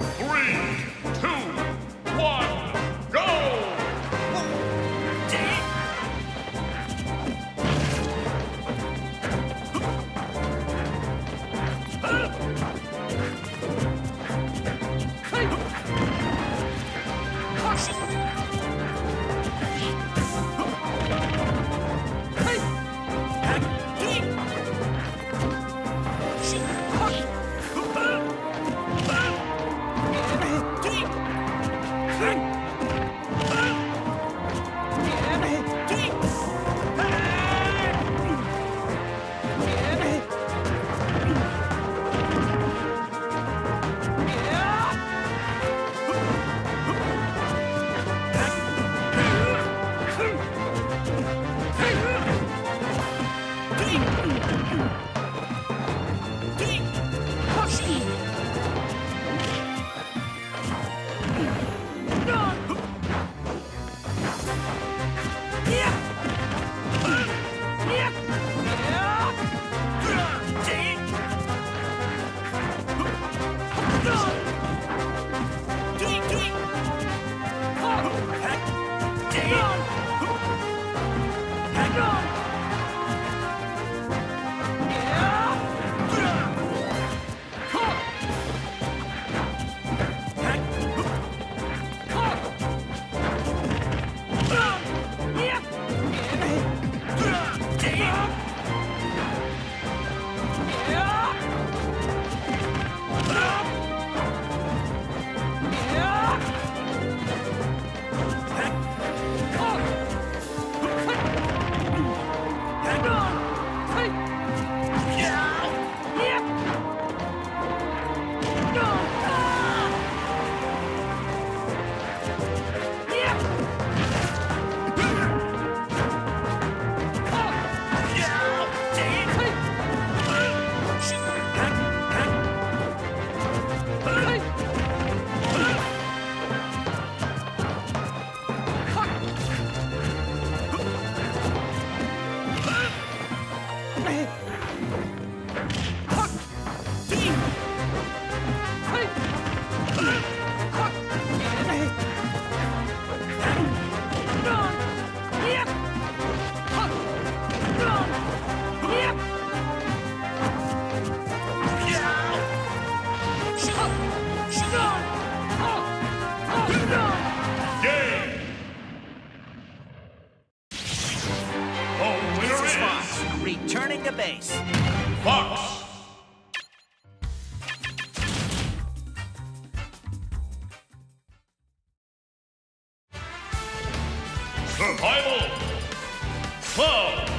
Three, Survival. Club.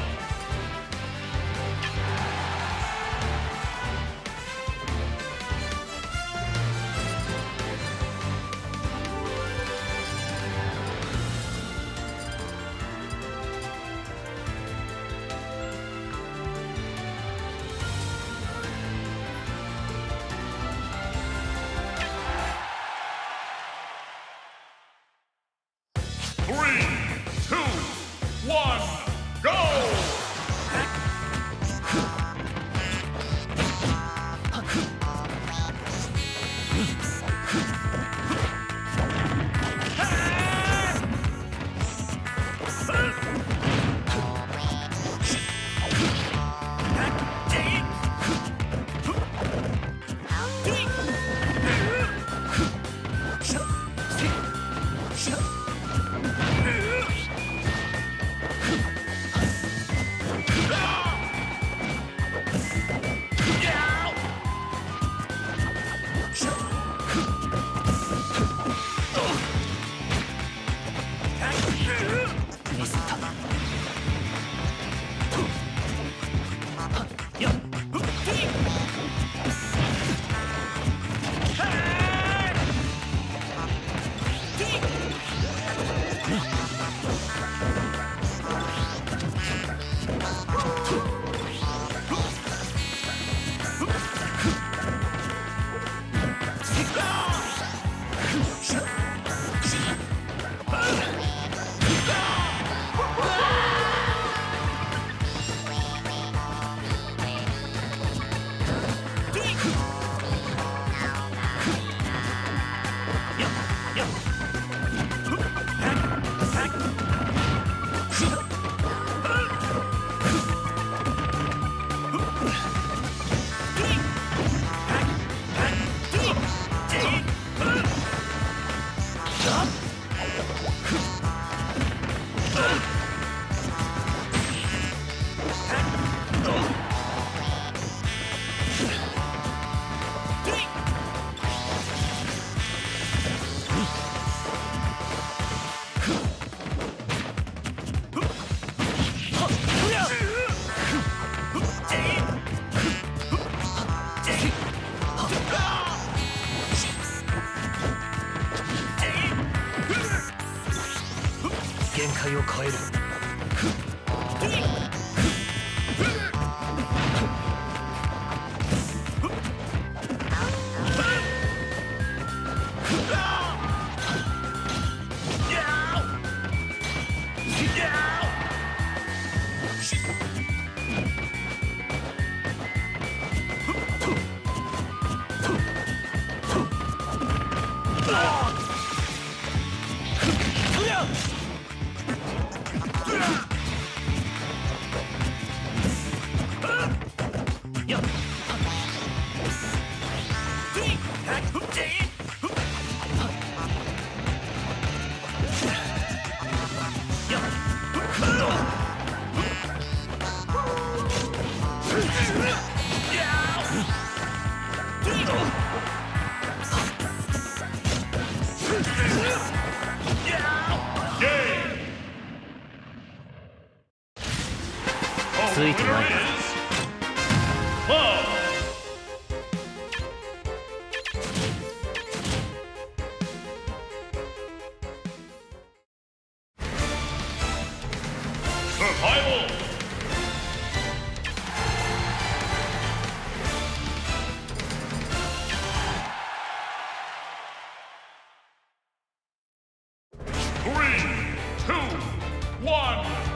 っつ Three, two, one,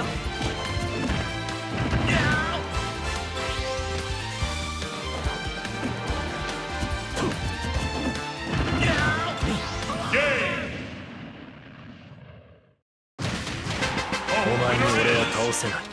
お前に俺は倒せない。